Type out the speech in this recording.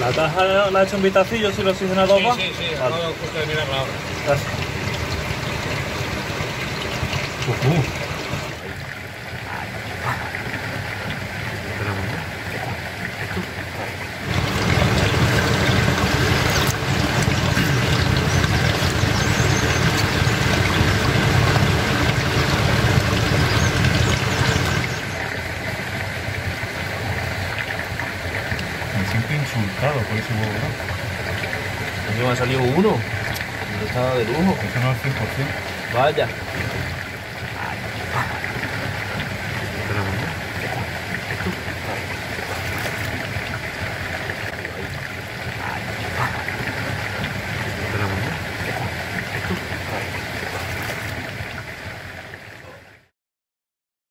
¿La caja la ha hecho un vistacillo si el oxigenador va? Sí, sí, sí, Vale. acabo justo de mirarla ahora. Gracias. Me insultado por ese huevo, ¿no? Coño, me ha salido uno. Está de lujo. Eso no es 100%. Vaya.